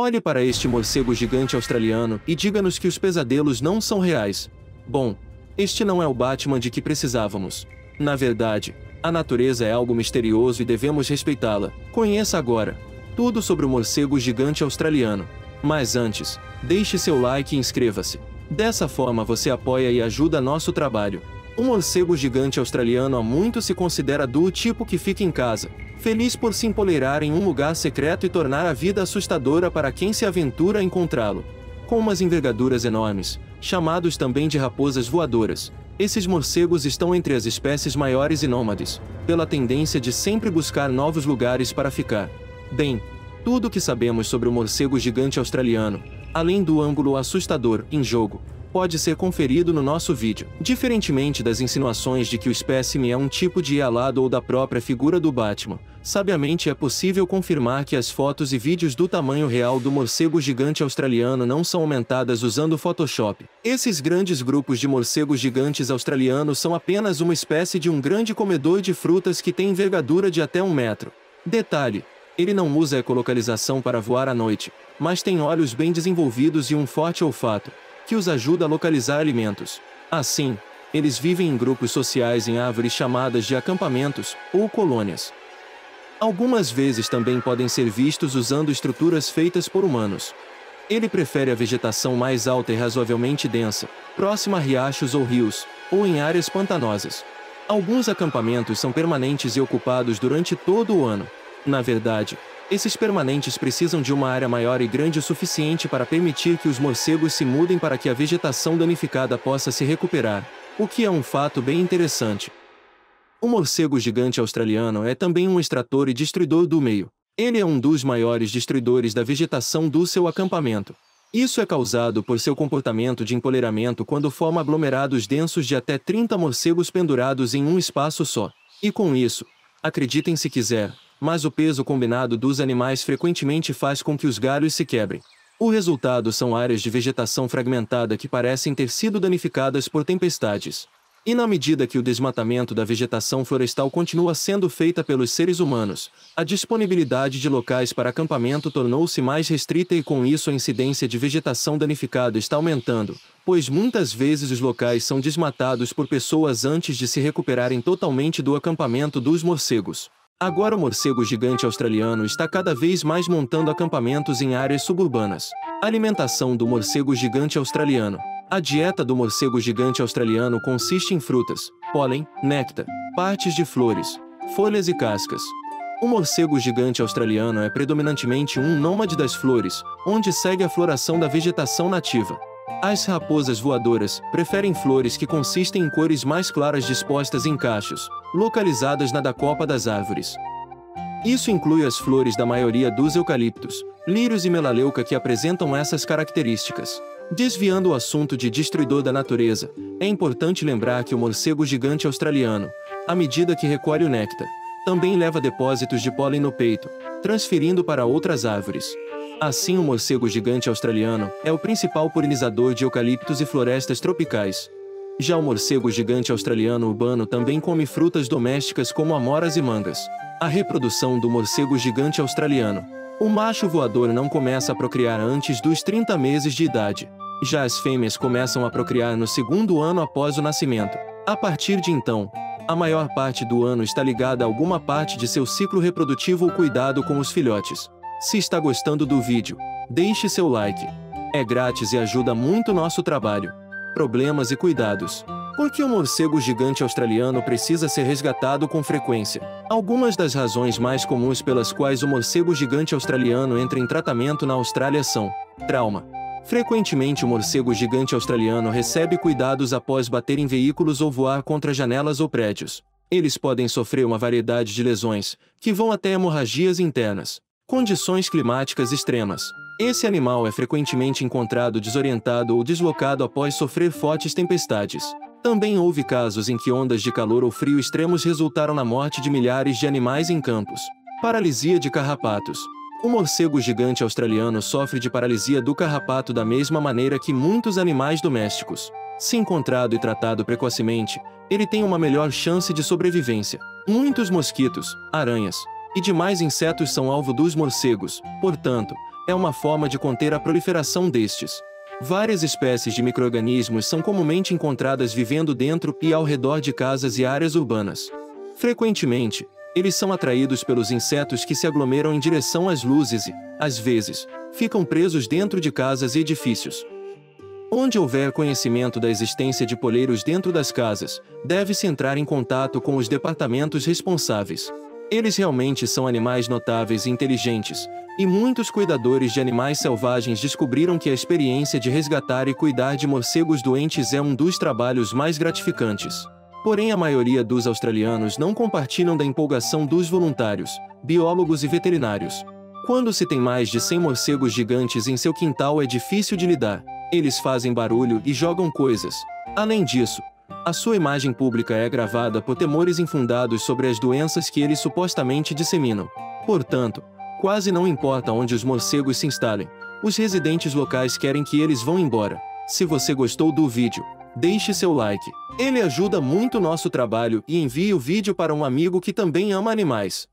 Olhe para este morcego gigante australiano e diga-nos que os pesadelos não são reais. Bom, este não é o Batman de que precisávamos. Na verdade, a natureza é algo misterioso e devemos respeitá-la. Conheça agora tudo sobre o morcego gigante australiano. Mas antes, deixe seu like e inscreva-se. Dessa forma você apoia e ajuda nosso trabalho. O morcego gigante australiano há muito se considera do tipo que fica em casa, feliz por se empoleirar em um lugar secreto e tornar a vida assustadora para quem se aventura a encontrá-lo. Com umas envergaduras enormes, chamados também de raposas voadoras, esses morcegos estão entre as espécies maiores e nômades, pela tendência de sempre buscar novos lugares para ficar. Bem, tudo o que sabemos sobre o morcego gigante australiano, além do ângulo assustador em jogo, pode ser conferido no nosso vídeo. Diferentemente das insinuações de que o espécime é um tipo de alado ou da própria figura do Batman, sabiamente é possível confirmar que as fotos e vídeos do tamanho real do morcego gigante australiano não são aumentadas usando Photoshop. Esses grandes grupos de morcegos gigantes australianos são apenas uma espécie de um grande comedor de frutas que tem envergadura de até um metro. Detalhe, ele não usa ecolocalização para voar à noite, mas tem olhos bem desenvolvidos e um forte olfato, que os ajuda a localizar alimentos. Assim, eles vivem em grupos sociais em árvores chamadas de acampamentos ou colônias. Algumas vezes também podem ser vistos usando estruturas feitas por humanos. Ele prefere a vegetação mais alta e razoavelmente densa, próxima a riachos ou rios, ou em áreas pantanosas. Alguns acampamentos são permanentes e ocupados durante todo o ano. Na verdade, esses permanentes precisam de uma área maior e grande o suficiente para permitir que os morcegos se mudem para que a vegetação danificada possa se recuperar, o que é um fato bem interessante. O morcego gigante australiano é também um extrator e destruidor do meio. Ele é um dos maiores destruidores da vegetação do seu acampamento. Isso é causado por seu comportamento de empoleiramento quando forma aglomerados densos de até 30 morcegos pendurados em um espaço só. E com isso, acreditem se quiser, mas o peso combinado dos animais frequentemente faz com que os galhos se quebrem. O resultado são áreas de vegetação fragmentada que parecem ter sido danificadas por tempestades. E na medida que o desmatamento da vegetação florestal continua sendo feita pelos seres humanos, a disponibilidade de locais para acampamento tornou-se mais restrita e com isso a incidência de vegetação danificada está aumentando, pois muitas vezes os locais são desmatados por pessoas antes de se recuperarem totalmente do acampamento dos morcegos. Agora o morcego gigante australiano está cada vez mais montando acampamentos em áreas suburbanas. Alimentação do morcego gigante australiano. A dieta do morcego gigante australiano consiste em frutas, pólen, néctar, partes de flores, folhas e cascas. O morcego gigante australiano é predominantemente um nômade das flores, onde segue a floração da vegetação nativa. As raposas voadoras preferem flores que consistem em cores mais claras dispostas em cachos, localizadas na da copa das árvores. Isso inclui as flores da maioria dos eucaliptos, lírios e melaleuca que apresentam essas características. Desviando o assunto de destruidor da natureza, é importante lembrar que o morcego gigante australiano, à medida que recolhe o néctar, também leva depósitos de pólen no peito, transferindo para outras árvores. Assim, o morcego gigante australiano é o principal polinizador de eucaliptos e florestas tropicais. Já o morcego gigante australiano urbano também come frutas domésticas como amoras e mangas. A reprodução do morcego gigante australiano. O macho voador não começa a procriar antes dos 30 meses de idade. Já as fêmeas começam a procriar no segundo ano após o nascimento. A partir de então, a maior parte do ano está ligada a alguma parte de seu ciclo reprodutivo ou cuidado com os filhotes. Se está gostando do vídeo, deixe seu like. É grátis e ajuda muito nosso trabalho. Problemas e cuidados. Por que o morcego gigante australiano precisa ser resgatado com frequência? Algumas das razões mais comuns pelas quais o morcego gigante australiano entra em tratamento na Austrália são trauma. Frequentemente o morcego gigante australiano recebe cuidados após bater em veículos ou voar contra janelas ou prédios. Eles podem sofrer uma variedade de lesões, que vão até hemorragias internas. Condições climáticas extremas. Esse animal é frequentemente encontrado desorientado ou deslocado após sofrer fortes tempestades. Também houve casos em que ondas de calor ou frio extremos resultaram na morte de milhares de animais em campos. Paralisia de carrapatos. O morcego gigante australiano sofre de paralisia do carrapato da mesma maneira que muitos animais domésticos. Se encontrado e tratado precocemente, ele tem uma melhor chance de sobrevivência. Muitos mosquitos, aranhas, e demais insetos são alvo dos morcegos, portanto, é uma forma de conter a proliferação destes. Várias espécies de microrganismos são comumente encontradas vivendo dentro e ao redor de casas e áreas urbanas. Frequentemente, eles são atraídos pelos insetos que se aglomeram em direção às luzes e, às vezes, ficam presos dentro de casas e edifícios. Onde houver conhecimento da existência de poleiros dentro das casas, deve-se entrar em contato com os departamentos responsáveis. Eles realmente são animais notáveis e inteligentes, e muitos cuidadores de animais selvagens descobriram que a experiência de resgatar e cuidar de morcegos doentes é um dos trabalhos mais gratificantes. Porém, a maioria dos australianos não compartilham da empolgação dos voluntários, biólogos e veterinários. Quando se tem mais de 100 morcegos gigantes em seu quintal é difícil de lidar. Eles fazem barulho e jogam coisas. Além disso, a sua imagem pública é agravada por temores infundados sobre as doenças que eles supostamente disseminam. Portanto, quase não importa onde os morcegos se instalem, os residentes locais querem que eles vão embora. Se você gostou do vídeo, deixe seu like. Ele ajuda muito nosso trabalho e envie o vídeo para um amigo que também ama animais.